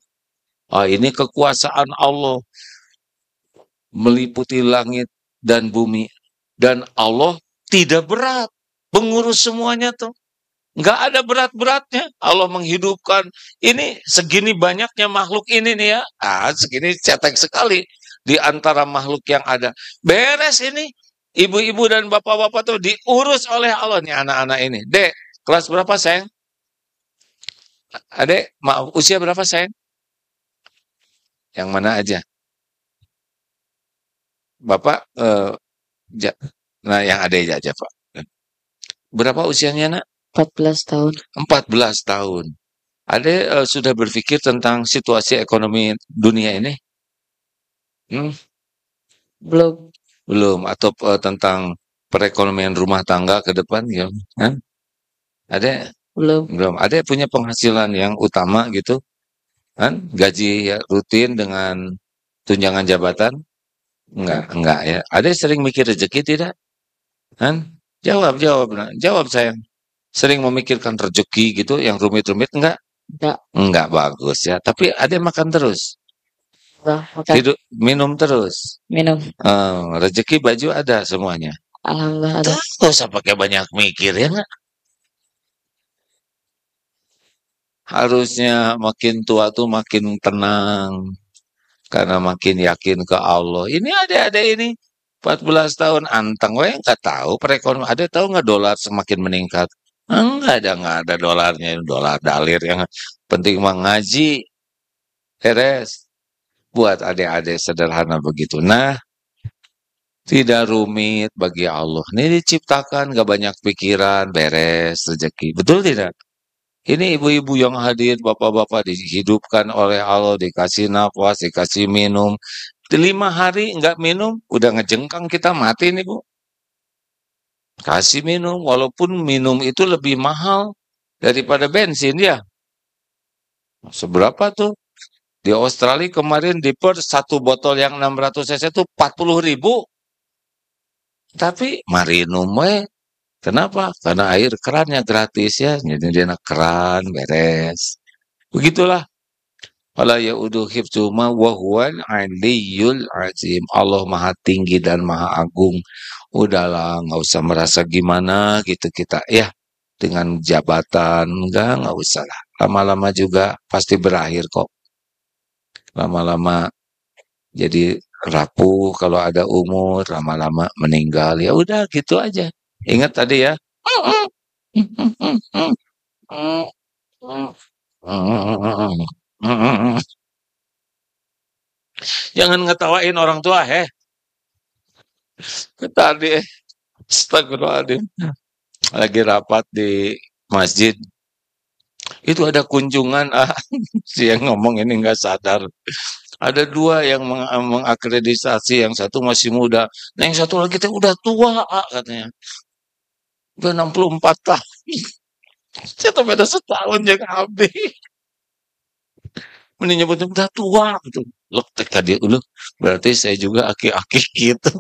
Ah, ini kekuasaan Allah meliputi langit dan bumi dan Allah tidak berat mengurus semuanya tuh. Nggak ada berat-beratnya. Allah menghidupkan. Ini segini banyaknya makhluk ini nih ya. Ah, segini cetek sekali di antara makhluk yang ada. Beres ini. Ibu-ibu dan bapak-bapak tuh diurus oleh Allah nih anak-anak ini. Dek, kelas berapa sayang? Adek, maaf, usia berapa sayang? Yang mana aja? Bapak, eh, ja, nah yang ada aja, Pak. Berapa usianya nak? 14 tahun. 14 tahun. Ade uh, sudah berpikir tentang situasi ekonomi dunia ini? Hmm? Belum. Belum. Atau uh, tentang perekonomian rumah tangga ke depan ya? Kan? Ada? Belum. Belum. Ada punya penghasilan yang utama gitu? Kan? Gaji ya, rutin dengan tunjangan jabatan? Enggak, enggak ya. Ada sering mikir rezeki tidak? Kan? Jawab, jawab. Jawab sayang sering memikirkan rezeki gitu yang rumit-rumit enggak? Enggak. Enggak bagus ya. Tapi ada yang makan terus. Makan. Hidup, minum terus. Minum. Uh, rezeki baju ada semuanya. Alhamdulillah ada. Gak usah pakai banyak mikir ya enggak? Harusnya makin tua tuh makin tenang. Karena makin yakin ke Allah. Ini ada-ada ini. 14 tahun anteng, weh nggak tahu perekonomian. Ada tahu nggak dolar semakin meningkat? Enggak ada, enggak ada dolarnya, dolar dalir yang penting mengaji. Beres. Buat adik-adik sederhana begitu. Nah, tidak rumit bagi Allah. Ini diciptakan, gak banyak pikiran, beres, rezeki. Betul tidak? Ini ibu-ibu yang hadir, bapak-bapak dihidupkan oleh Allah, dikasih nafas, dikasih minum. Lima hari nggak minum, udah ngejengkang kita mati nih bu. Kasih minum, walaupun minum itu lebih mahal daripada bensin ya. Seberapa tuh? Di Australia kemarin di Perth satu botol yang 600 cc itu 40 ribu. Tapi marinum we. Kenapa? Karena air kerannya gratis ya. Jadi dia keran beres. Begitulah. Wala yaudu hifzuma wa huwal aliyul azim. Allah maha tinggi dan maha agung. Udahlah, nggak usah merasa gimana gitu kita. Ya, dengan jabatan. Enggak, nggak usah lah. Lama-lama juga pasti berakhir kok. Lama-lama jadi rapuh kalau ada umur, lama-lama meninggal. Ya udah gitu aja. Ingat tadi ya. Jangan ngetawain orang tua, heh. Tadi, astagfirullahaladzim. Lagi rapat di masjid. Itu ada kunjungan, ah, si yang ngomong ini nggak sadar. Ada dua yang meng mengakreditasi, yang satu masih muda, nah yang satu lagi udah tua, ah, katanya. Udah 64 tahun. Saya beda setahun jeung abdi. Mending nyebutnya udah tua gitu. Loh, teka dia dulu. Berarti saya juga aki-aki gitu.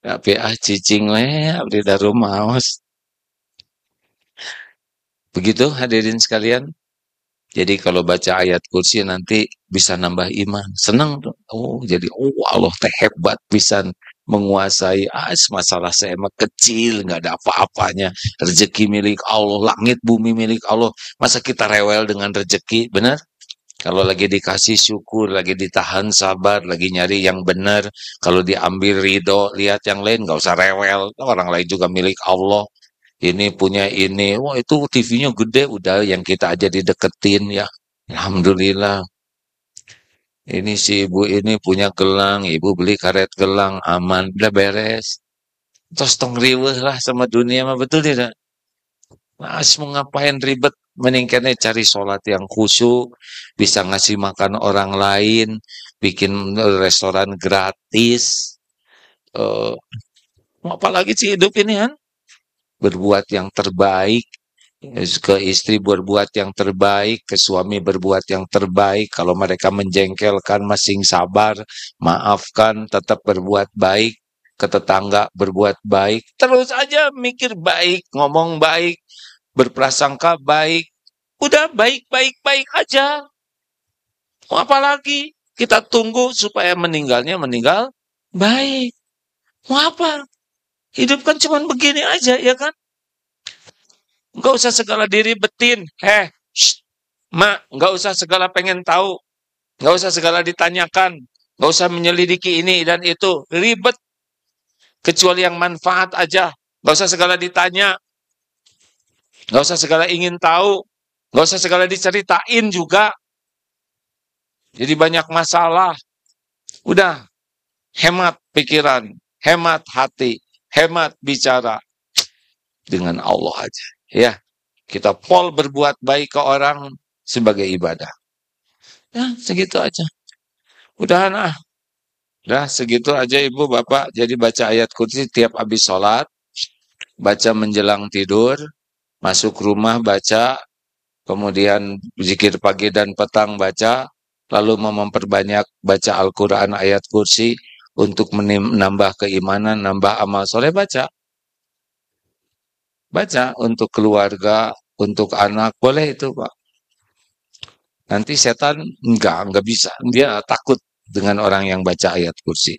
Tapi ah cicing we abdi daru maos. Begitu hadirin sekalian. Jadi kalau baca ayat kursi nanti bisa nambah iman. Senang tuh. Oh, jadi oh Allah teh hebat bisa menguasai ah masalah saya mah kecil nggak ada apa-apanya. Rezeki milik Allah langit bumi milik Allah. Masa kita rewel dengan rezeki? Benar? Kalau lagi dikasih syukur lagi ditahan sabar lagi nyari yang benar kalau diambil ridho lihat yang lain nggak usah rewel. Orang lain juga milik Allah. Ini punya ini. Wah itu TV-nya gede udah yang kita aja dideketin ya. Alhamdulillah ini si ibu ini punya gelang, ibu beli karet gelang, aman, udah beres. Terus tong riweh lah sama dunia mah betul tidak? Mas mau ngapain ribet? Meningkatnya cari sholat yang khusyuk, bisa ngasih makan orang lain, bikin restoran gratis. Uh, apalagi sih hidup ini kan? Berbuat yang terbaik, ke istri berbuat yang terbaik, ke suami berbuat yang terbaik. Kalau mereka menjengkelkan, masing sabar, maafkan, tetap berbuat baik. Ke tetangga berbuat baik. Terus aja mikir baik, ngomong baik, berprasangka baik. Udah baik-baik-baik aja. Mau lagi? Kita tunggu supaya meninggalnya meninggal baik. Mau apa? Hidup kan cuma begini aja, ya kan? Enggak usah segala diribetin. Heh, mak, enggak usah segala pengen tahu. Enggak usah segala ditanyakan. Enggak usah menyelidiki ini dan itu. Ribet. Kecuali yang manfaat aja. Enggak usah segala ditanya. Enggak usah segala ingin tahu. Enggak usah segala diceritain juga. Jadi banyak masalah. Udah, hemat pikiran, hemat hati, hemat bicara dengan Allah aja. Ya, kita pol berbuat baik ke orang sebagai ibadah. Ya, segitu aja. Udahan ah. Udah, segitu aja ibu, bapak. Jadi baca ayat kursi tiap habis sholat. Baca menjelang tidur. Masuk rumah baca. Kemudian zikir pagi dan petang baca. Lalu memperbanyak baca Al-Quran ayat kursi. Untuk menambah keimanan, nambah amal soleh baca. Baca untuk keluarga, untuk anak, boleh itu Pak. Nanti setan enggak, enggak bisa. Dia takut dengan orang yang baca ayat kursi.